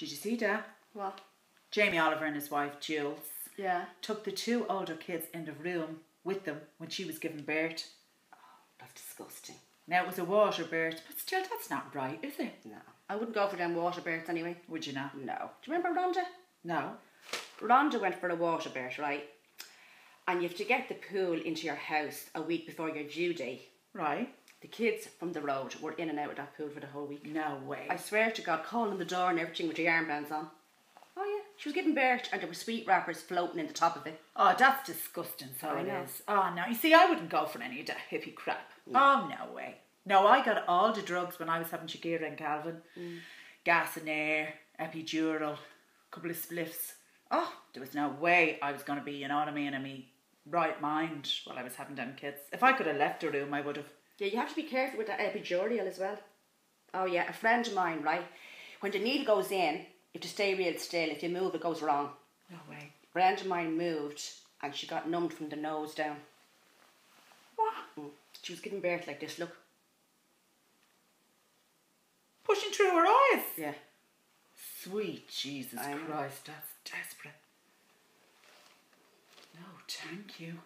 Did you see that? What? Jamie Oliver and his wife Jules Yeah. took the two older kids in the room with them when she was giving birth. Oh, that's disgusting. Now it was a water birth, but still, that's not right, is it? No. I wouldn't go for them water births anyway. Would you not? No. Do you remember Rhonda? No. Rhonda went for a water birth, right? And you have to get the pool into your house a week before your due date. Right. The kids from the road were in and out of that pool for the whole week. No way. I swear to God, calling the door and everything with your armbands on. Oh yeah, she was giving birth and there were sweet wrappers floating in the top of it. Oh, that's disgusting, so I it know. is. Oh, no. You see, I wouldn't go for any of that hippie crap. Mm. Oh, no way. No, I got all the drugs when I was having Shakira and Calvin. Mm. Gas and air, epidural, couple of spliffs. Oh, there was no way I was going to be, you know what I mean, in me right mind while I was having them kids. If I could have left the room, I would have. Yeah, you have to be careful with that epidural as well. Oh yeah, a friend of mine, right? When the needle goes in, you have to stay real still. If you move, it goes wrong. No way. A friend of mine moved and she got numbed from the nose down. What? Mm. She was giving birth like this, look. Pushing through her eyes. Yeah. Sweet Jesus I know. Christ, that's desperate. No, thank you.